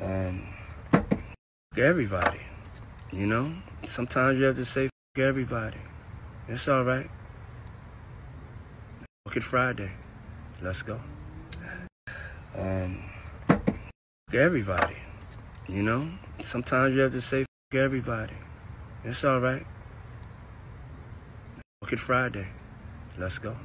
Um, everybody, you know. Sometimes you have to say everybody. It's all right. Look at Friday. Let's go. Um, everybody, you know. Sometimes you have to say everybody. It's all right. Look at Friday. Let's go.